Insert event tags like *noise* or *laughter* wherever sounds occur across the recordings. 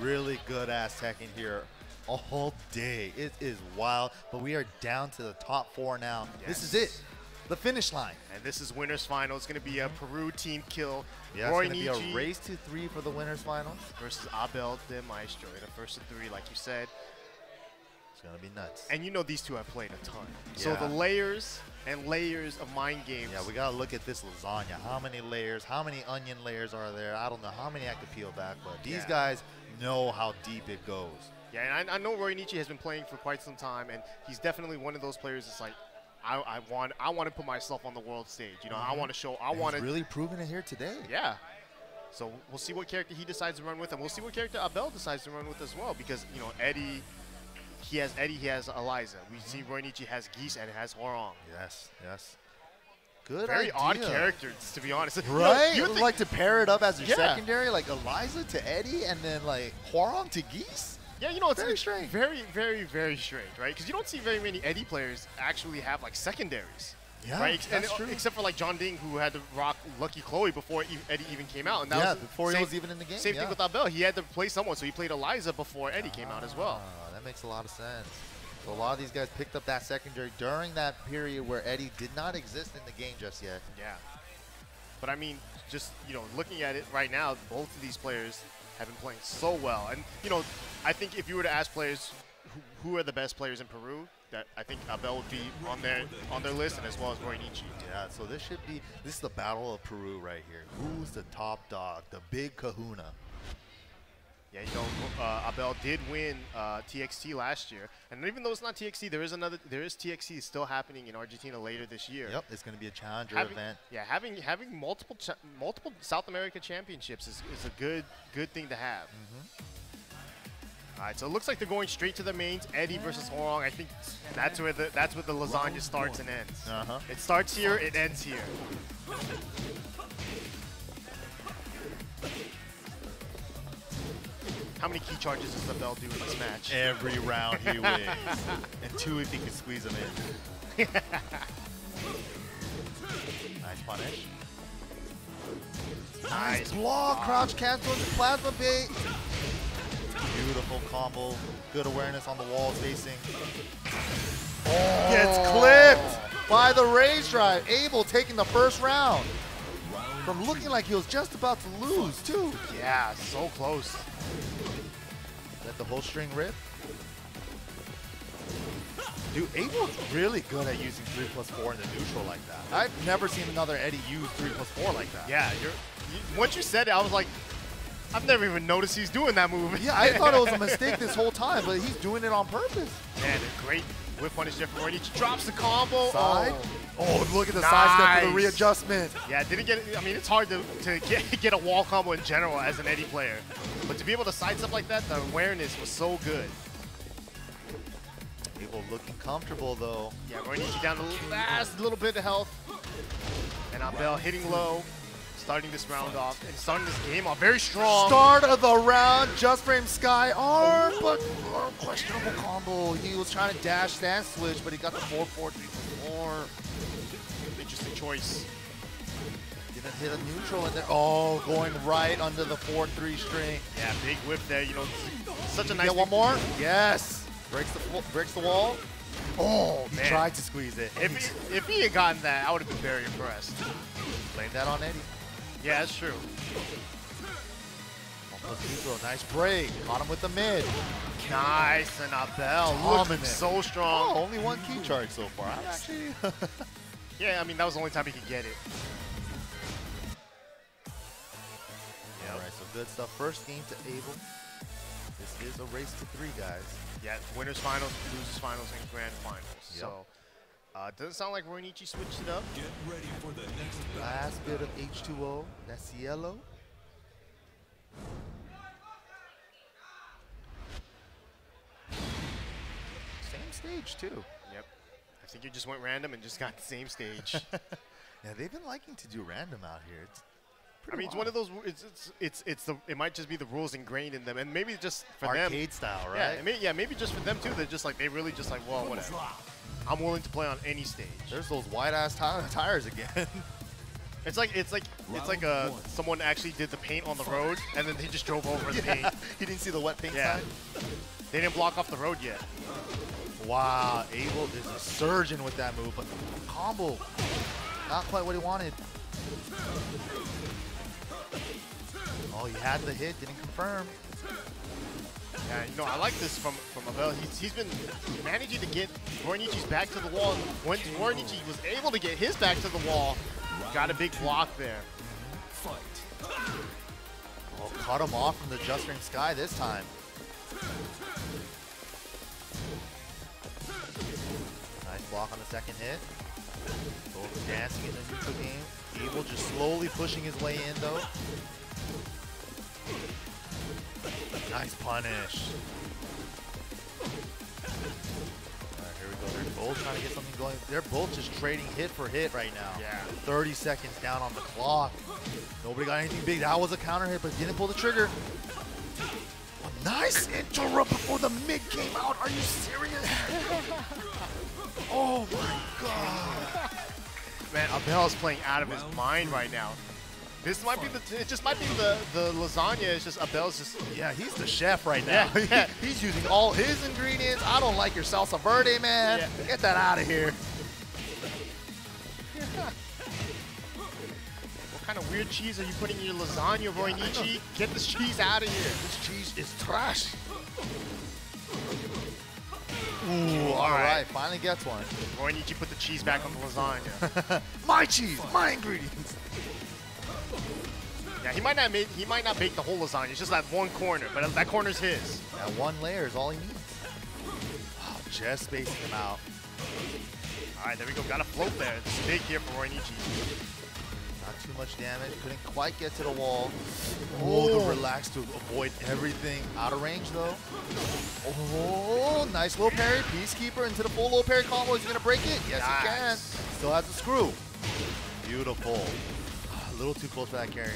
really good ass tech in here all day. It is wild, but we are down to the top four now. This is it, the finish line. And this is winners final. It's going to be a Peru team kill. Yeah, Roy it's going to be a race to three for the winners finals. versus Abel Del Maestro in a first of three, like you said. It's going to be nuts. And you know these two have played a ton. Yeah. So the layers and layers of mind games. Yeah, we got to look at this lasagna. How many layers, how many onion layers are there? I don't know how many I could peel back, but these Yeah. guys know how deep it goes. Yeah, and I, I know RoyNichi has been playing for quite some time, and he's definitely one of those players that's like, I, I want I want to put myself on the world stage. You know, I mm-hmm. want to show, I want to really proving it here today. Yeah. So we'll see what character he decides to run with, and we'll see what character Abel decides to run with as well. Because you know Eddy, he has Eddy, he has Eliza. We see mm-hmm. RoyNichi has Geese and has Hwoarang. Yes, yes. Good Very odd characters, to be honest. *laughs* You know, Right? you You would like to pair it up as your Yeah. secondary, like Eliza to Eddy, and then like Hwoarang to Geese? yeah, you know, it's very strange. Very, very, very strange, right? Because you don't see very many Eddy players actually have like secondaries. Yeah, right? And true. Except for like Jeondding, who had to rock Lucky Chloe before Eddy even came out. And that Yeah, was before he was even in the game, Same yeah. thing with Abel. He had to play someone, so he played Eliza before Eddy came out as well. Ah, that makes a lot of sense. So a lot of these guys picked up that secondary during that period where Eddy did not exist in the game just yet. Yeah. But I mean, just, you know, looking at it right now, both of these players have been playing so well. And, you know, I think if you were to ask players who, who are the best players in Peru, that I think Abel would be on their on their list, and as well as RoyNichi. Yeah, so this should be this is the battle of Peru right here. Who's the top dog? The big kahuna. Yeah, you know, uh, Abel did win uh, TXT last year, and even though it's not TXT, there is another, there is TXT still happening in Argentina later this year. Yep, it's going to be a challenger Having, event. yeah, having having multiple multiple South America championships is, is a good good thing to have. Mm-hmm. All right, so it looks like they're going straight to the mains. Eddy versus Hwoarang. I think that's where the that's where the lasagna starts and ends. Uh-huh. It starts here, it ends here. How many key charges does the bell do in this match? Every round he wins. *laughs* and two if he can squeeze them in. *laughs* nice punish. Nice block, crouch cancel into plasma blade. Beautiful combo. Good awareness on the wall facing. Oh. Gets clipped by the rage drive. Abel taking the first round. From looking like he was just about to lose, too. Yeah, so close. Let the whole string rip. Dude, Abel's really good at using 3 plus 4 in the neutral like that. I've never seen another Eddy use 3 plus 4 like that. Yeah, you're. You, once you said it, I was like, I've never even noticed he's doing that move. Yeah, I thought it was a *laughs* mistake this whole time, but he's doing it on purpose. Man, a great whip punish there from. He drops the combo. Side. Oh. Oh, look at the side step for the readjustment. Yeah, didn't get. I mean, it's hard to, to get *laughs* get a wall combo in general as an Eddy player, but to be able to side step like that, the awareness was so good. Abel looking comfortable though. Yeah, RoyNichi down the last little bit of health, and Abel hitting low, starting this round off and starting this game off very strong. Start of the round, just frame sky arm, but oh, questionable combo. He was trying to dash stand switch, but he got the 4 4 3 4. Interesting choice. Didn't hit a neutral in there. Oh, going right under the 4 3 string. Yeah, big whip there. You know, such a nice. Get one more? Yes. Breaks the breaks the wall. Oh, he man. tried to squeeze it. If he, if he had gotten that, I would have been very impressed. Blame that on Eddy. Yeah, that's true. One plus neutral. Nice break. Caught him with the mid. Nice, and Abel looking so strong. Oh, only one key charge so far. I'm actually. *laughs* Yeah, I mean, that was the only time he could get it. All right, so good stuff. First game to Abel. This is a race to three, guys. Yeah, winners finals, losers finals, and grand finals. Yep. So, uh, doesn't sound like Roy switched it up. Get ready for the next. Last bit of H2O. That's yellow. Same stage, too. Yep. I think you just went random and just got the same stage. *laughs* Yeah, they've been liking to do random out here. It's I pretty mean, it's one of those. It's it's it's it's the. It might just be the rules ingrained in them, and maybe just for them. arcade style, right? I mean, yeah, maybe just for them too. They're just like they really just like, well, whatever. I'm willing to play on any stage. There's those white ass *laughs* tires again. *laughs* It's like it's like it's like uh someone actually did the paint on the road and then they just drove over the *laughs* paint. he didn't see the wet paint Yeah. sign? They didn't block off the road yet. Wow, Abel is a surgeon with that move, but combo, not quite what he wanted. Oh, he had the hit, didn't confirm. Yeah, you know, I like this from from Abel. He's, he's been managing to get RoyNichi's back to the wall. And when Vornichi was able to get his back to the wall, got a big block there. Fight. Oh, cut him off from the Just Ring Sky this time. Nice block on the second hit. Both dancing in the neutral game. Abel just slowly pushing his way in though. Nice punish. Alright, here we go. They're both trying to get something going. They're both just trading hit for hit right now. Yeah. 30 seconds down on the clock. Nobody got anything big. That was a counter hit, but didn't pull the trigger. A nice interrupt before the mid came out. Are you serious? *laughs* oh my god. Man, Abel is playing out of his mind right now. This might be the. It just might be the the lasagna. It's just Abel's just. Yeah, he's the chef right now. Yeah, yeah. *laughs* he's using all his ingredients. I don't like your salsa verde, man. Yeah. Get that out of here. *laughs* What kind of weird cheese are you putting in your lasagna, RoyNichi? Get this cheese out of here. This cheese is trash. Ooh, all All right. right. Finally gets one. RoyNichi put the cheese back on the lasagna. *laughs* My cheese, my ingredients. Yeah, he might not make he might not bake the whole lasagna. It's just that one corner, but that corner's his. That one layer is all he needs. Oh, just spacing him out. All right, there we go. Got a float there. It's big here for RoyNichi. Not too much damage. Couldn't quite get to the wall. Oh, the relax to avoid everything. Out of range though. Oh, nice low parry. Peacekeeper into the full low parry combo. Is he gonna break it? Yes, he can. Still has the screw. Beautiful. A little too close for that carry.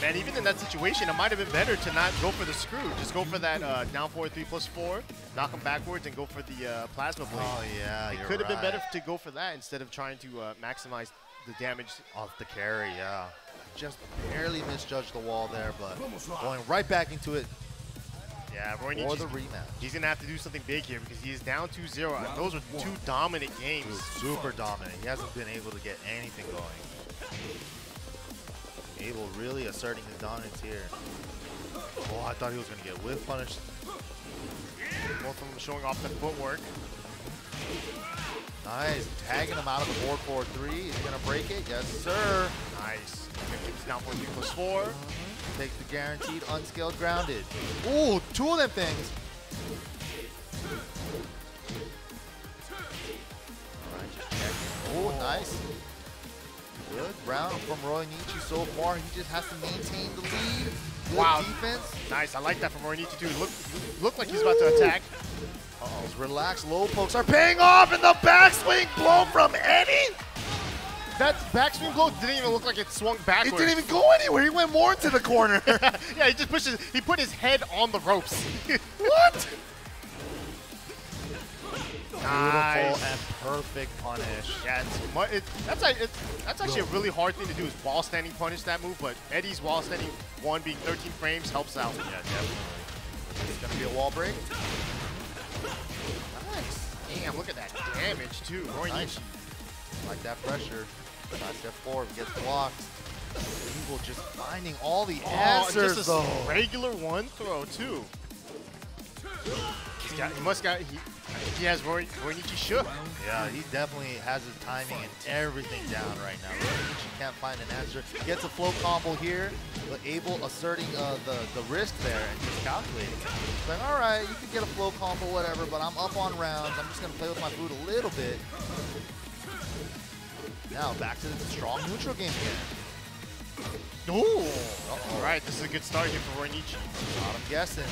Man, even in that situation, it might have been better to not go for the screw. Just go for that uh, down four, three plus four, knock him backwards, and go for the uh, plasma blade. Oh yeah, it could have been better to go for that instead of trying to uh, maximize the damage. off the carry. Yeah, just barely misjudged the wall there, but going right back into it Yeah, Roy for the rematch. he's going to have to do something big here because he is down 2-0. and Those were two dominant games. He was super dominant. He hasn't been able to get anything going. Abel really asserting his dominance here. Oh, I thought he was going to get whiff punished. Both of them showing off the footwork. Nice. Tagging him out of the board 4-3. Is he going to break it? Yes, sir. Nice. He's down 4, 3 plus 4. Takes the guaranteed unscaled grounded. Ooh, two of them things. All right. Oh, nice. Good round from RoyNichi so far. He just has to maintain the lead. Good Wow. defense. Nice. I like that from RoyNichi too. Look, looked like he's about to attack. Those relaxed low pokes are paying off in the backswing blow from Eddy. That backswing blow didn't even look like it swung He It didn't even go anywhere. He went more into the corner. *laughs* yeah, he just pushes. He put his head on the ropes. *laughs* what? Nice. Beautiful and perfect punish. Yeah, it's, it, that's a, it's, that's actually a really hard thing to do is wall standing punish that move. But Eddy's wall standing one being 13 frames helps out. Yeah, definitely. It's gonna be a wall break. Nice. Damn, look at that damage too. Roy Nice. Like that pressure. Step forward, gets blocked. Abel just finding all the Oh, answers just a though. regular one throw too. He's got, he must got. He, he has Roy, Roy shook. Yeah, he definitely has his timing and everything down right now. Really, can't find an answer. Gets a flow combo here, but Abel asserting uh, the, the risk there and just calculating. It's like, all right, you can get a flow combo, whatever, but I'm up on rounds. I'm just going to play with my food a little bit. Now back to the strong neutral game again. Ooh. All right, this is a good start here for. Not I'm guessing.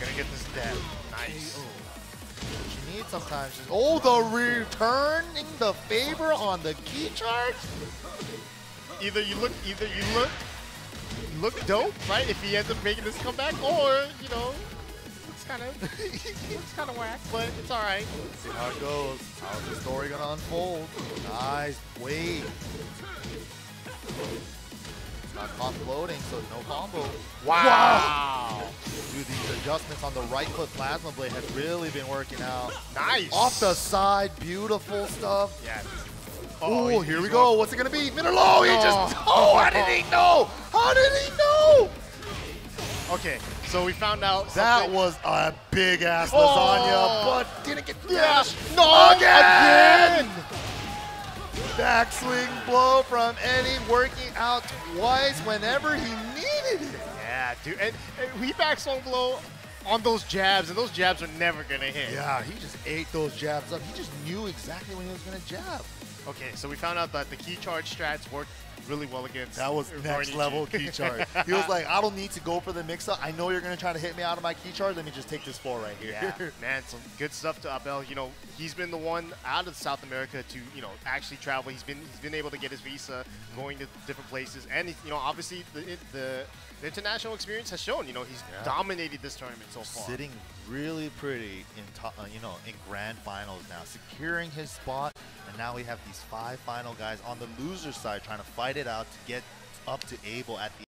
Gonna get this dead. Nice. What you need sometimes is, oh, the returning the favor on the key charge? Either you look, either you look, look dope, right? If he ends up making this comeback, or you know, kind of *laughs* looks kind of whack, but it's all right. See how it goes. How's the story gonna unfold? Nice. Wait. Not caught floating, so no combo. Wow. Dude, these adjustments on the right foot plasma blade have really been working out. Nice. Off the side, beautiful stuff. Yeah. Oh, he's- here he's we going- go. What's it gonna be? Middle low. He just. Oh. Oh, how did he know? How did he know? Okay, so we found out That something- was a big ass Oh. lasagna, but didn't get Yeah. No, again. again! Backswing blow from Eddy, working out twice whenever he needed it. Yeah, dude. And, and we back swung blow on those jabs, and those jabs are never gonna hit. Yeah, he just ate those jabs up. He just knew exactly when he was gonna jab. Okay, so we found out that the key charge strats worked really well against. That was next level key *laughs* charge. He was like, I don't need to go for the mix-up. I know you're gonna try to hit me out of my key charge. Let me just take this four right here. Yeah, *laughs* man, some good stuff to Abel. You know, he's been the one out of South America to, you know, actually travel. He's been he's been able to get his visa, going to different places, and you know, obviously the the, the international experience has shown. You know, he's Yeah. dominated this tournament so far. Sitting really pretty in top, uh, you know, in grand finals now, securing his spot, and now we have these five final guys on the loser side trying to fight it out to get up to Abel at the